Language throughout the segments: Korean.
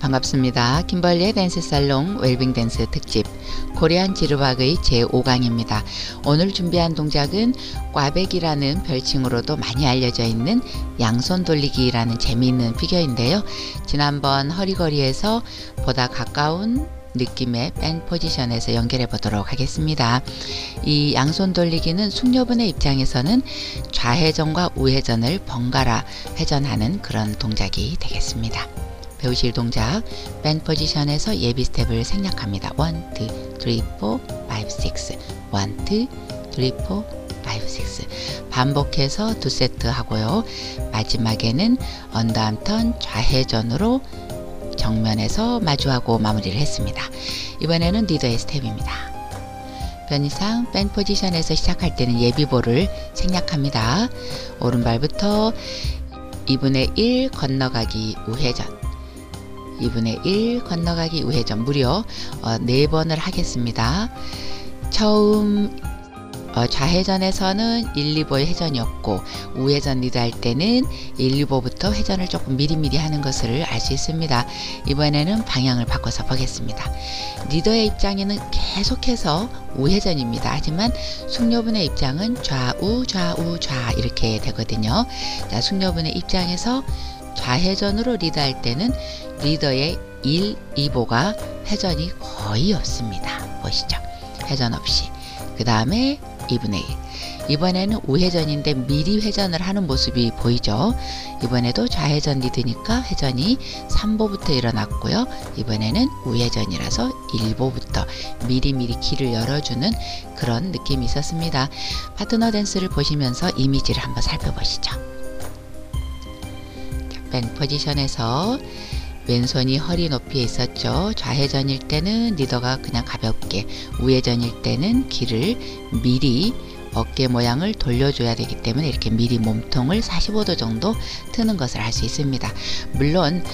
반갑습니다. 김벌리의 댄스 살롱 웰빙 댄스 특집 코리안 지르박의 제5강입니다. 오늘 준비한 동작은 꽈배기라는 별칭으로도 많이 알려져 있는 양손 돌리기라는 재미있는 피겨인데요. 지난번 허리걸이에서 보다 가까운 느낌의 밴 포지션에서 연결해 보도록 하겠습니다. 이 양손 돌리기는 숙녀분의 입장에서는 좌회전과 우회전을 번갈아 회전하는 그런 동작이 되겠습니다. 배우실 동작 밴 포지션에서 예비 스텝을 생략합니다. 1, 2, 3, 4, 5, 6 1, 2, 3, 4, 5, 6 반복해서 두 세트 하고요. 마지막에는 underarm turn 좌회전으로 정면에서 마주하고 마무리를 했습니다. 이번에는 리더의 스텝입니다. 편의상 밴 포지션에서 시작할 때는 예비볼을 생략합니다. 오른발부터 2분의 1 건너가기 우회전 2분의 1 건너가기 우회전 무려 어, 4번을 하겠습니다. 처음 어, 좌회전에서는 1, 2보의 회전이었고 우회전 리드할 때는 1, 2보부터 회전을 조금 미리미리 하는 것을 알 수 있습니다. 이번에는 방향을 바꿔서 보겠습니다. 리더의 입장에는 계속해서 우회전입니다. 하지만 숙녀분의 입장은 좌우 좌우 좌 이렇게 되거든요. 자, 숙녀분의 입장에서 좌회전으로 리드할 때는 리더의 1, 2보가 회전이 거의 없습니다. 보시죠. 회전 없이. 그 다음에 2분의 1. 이번에는 우회전인데 미리 회전을 하는 모습이 보이죠. 이번에도 좌회전 리드니까 회전이 3보부터 일어났고요. 이번에는 우회전이라서 1보부터 미리미리 길을 열어주는 그런 느낌이 있었습니다. 파트너 댄스를 보시면서 이미지를 한번 살펴보시죠. 밴 포지션에서 왼손이 허리 높이에 있었죠. 좌회전일 때는 리더가 그냥 가볍게, 우회전일 때는 길을 미리 어깨 모양을 돌려줘야 되기 때문에 이렇게 미리 몸통을 45도 정도 트는 것을 할수 있습니다. 물론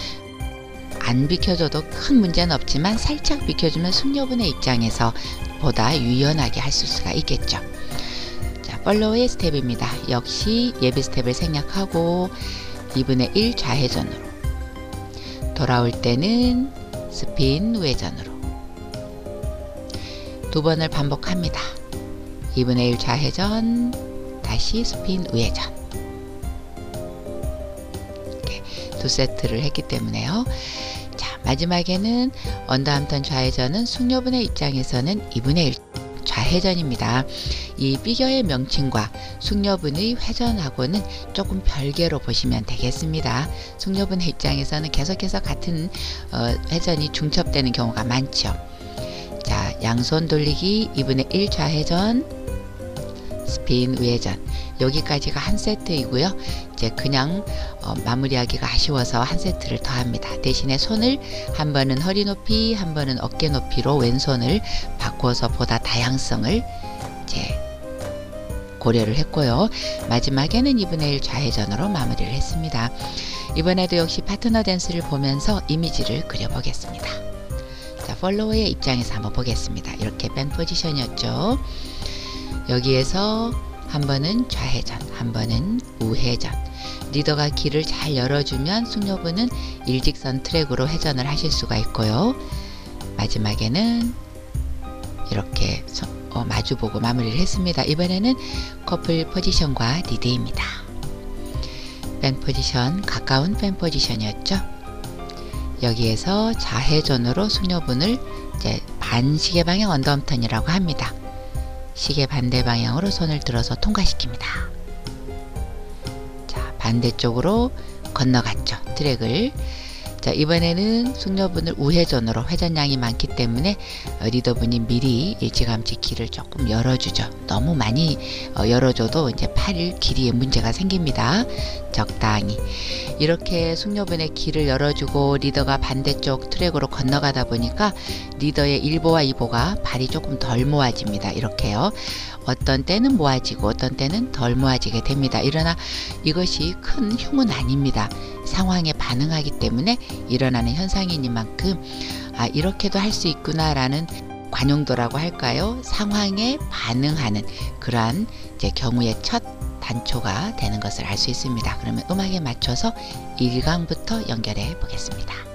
안 비켜줘도 큰 문제는 없지만 살짝 비켜주면 숙녀분의 입장에서 보다 유연하게 할 수가 있겠죠. 자, follow의 스텝입니다. 역시 예비 스텝을 생략하고 2분의 1 좌회전으로 돌아올 때는 스핀 우회전으로 두 번을 반복합니다. 2분의 1 좌회전 다시 스핀 우회전 이렇게 두 세트를 했기 때문에요. 자 마지막에는 언더함턴 좌회전은 숙녀분의 입장에서는 2분의 1 좌회전입니다. 이 비겨의 명칭과 숙녀분의 회전하고는 조금 별개로 보시면 되겠습니다. 숙녀분의 입장에서는 계속해서 같은 어, 회전이 중첩되는 경우가 많죠. 자, 양손 돌리기 2분의 1 좌회전 스핀 우회전 여기까지가 한 세트이고요. 이제 그냥 어, 마무리하기가 아쉬워서 한 세트를 더 합니다. 대신에 손을 한 번은 허리 높이, 한 번은 어깨 높이로 왼손을 바꿔서 보다 다양성을 이제 고려를 했고요. 마지막에는 2분의 1 좌회전으로 마무리를 했습니다. 이번에도 역시 파트너 댄스를 보면서 이미지를 그려보겠습니다. 자, 팔로워의 입장에서 한번 보겠습니다. 이렇게 밴 포지션이었죠. 여기에서 한 번은 좌회전, 한 번은 우회전. 리더가 길을 잘 열어주면 숙녀분은 일직선 트랙으로 회전을 하실 수가 있고요. 마지막에는 이렇게 어, 마주보고 마무리를 했습니다. 이번에는 커플 포지션과 리드입니다. 밴 포지션, 가까운 밴 포지션이었죠. 여기에서 좌회전으로 숙녀분을 이제 반시계 방향 underarm turn이라고 합니다. 시계 반대 방향으로 손을 들어서 통과시킵니다. 자, 반대쪽으로 건너갔죠. 트랙을. 자, 이번에는 숙녀분을 우회전으로 회전량이 많기 때문에 리더분이 미리 일찌감치 길을 조금 열어주죠. 너무 많이 어, 열어줘도 이제 팔 길이에 문제가 생깁니다. 적당히. 이렇게 숙녀분의 길을 열어주고 리더가 반대쪽 트랙으로 건너가다 보니까 리더의 1보와 2보가 발이 조금 덜 모아집니다. 이렇게요. 어떤 때는 모아지고 어떤 때는 덜 모아지게 됩니다. 이러나 이것이 큰 흉은 아닙니다. 상황에 반응하기 때문에 일어나는 현상이니만큼 아 이렇게도 할 수 있구나라는 관용도라고 할까요? 상황에 반응하는 그러한 이제 경우의 첫 단초가 되는 것을 알 수 있습니다. 그러면 음악에 맞춰서 1강부터 연결해 보겠습니다.